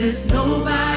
There's nobody.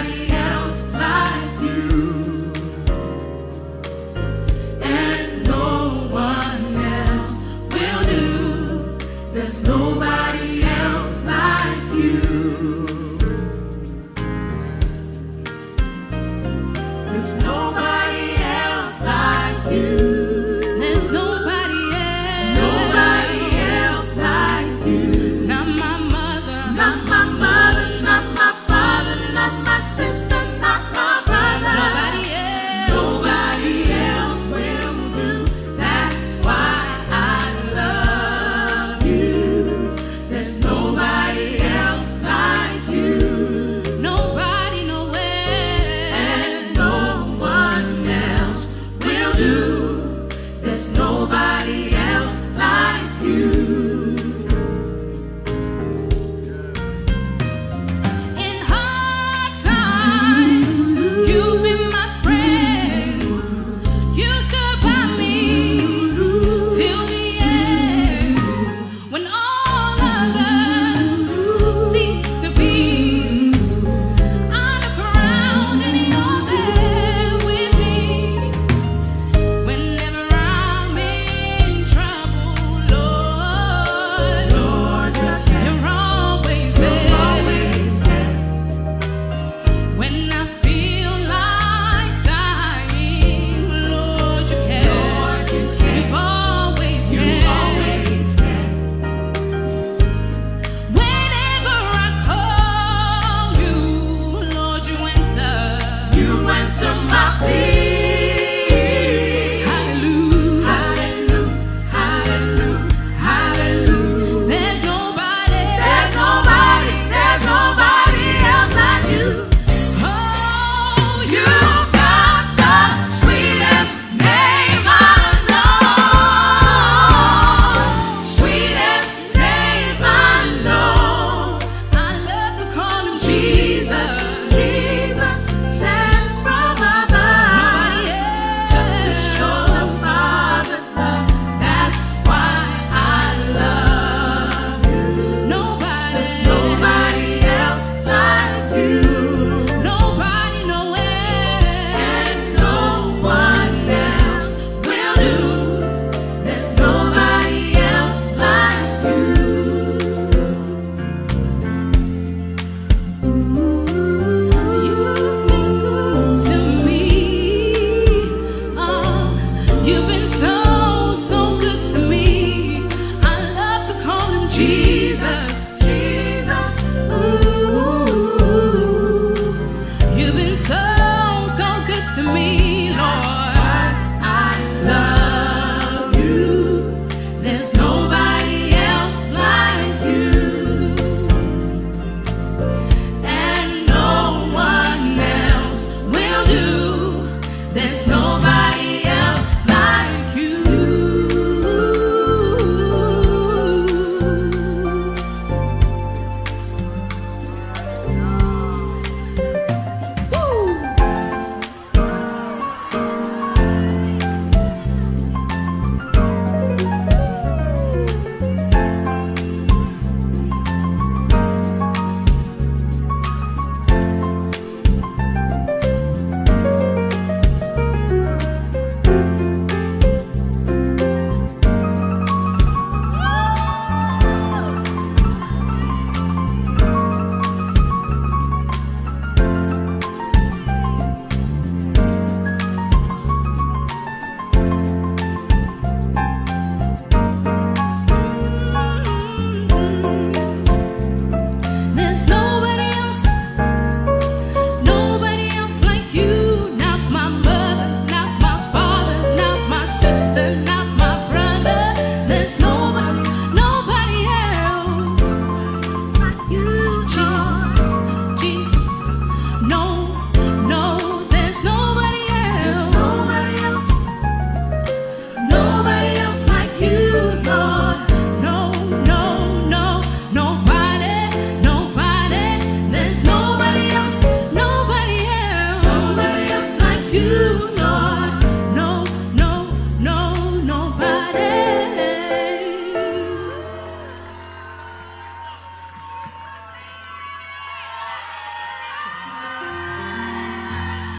me, Lord.